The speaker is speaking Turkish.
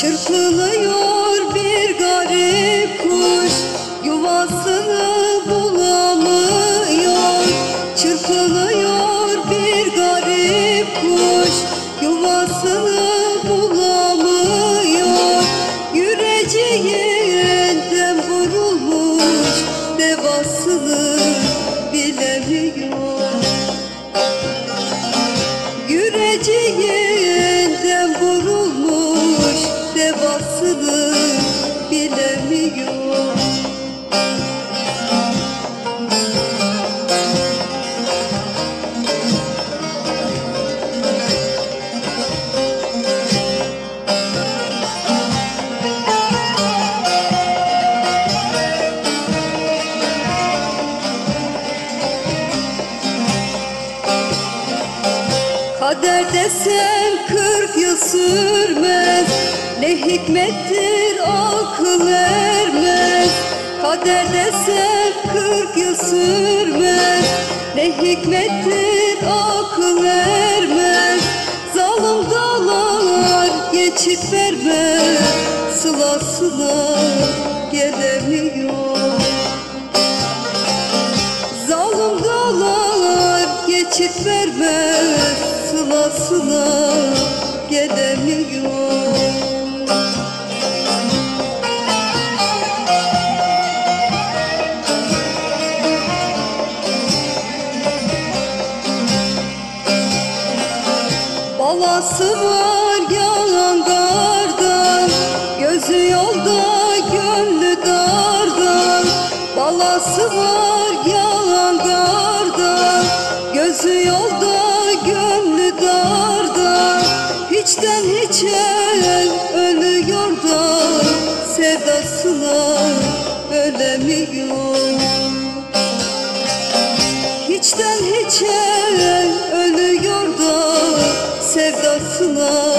Çırpınıyor bir garip kuş Yuvasını bulamıyor. Çırpınıyor bir garip kuş Yuvasını bulamıyor. Yüreceği elden vurulmuş Devasını Kader desem kırk yıl sürmez Ne hikmettir akıl ermez Kader desem kırk yıl sürmez Ne hikmettir akıl ermez Zalim dağlar geçit vermez Sıla sıla gelemiyor geçit vermez Sıla sıla gelemiyor Balası var yalan gardan Gözü yolda gönlü dardan. Balası var Gözü yolda gönlü dardan Hiçten hiçe ölüyor da Sevdasına ölemiyor. Hiçten hiçe ölüyor da sevdasına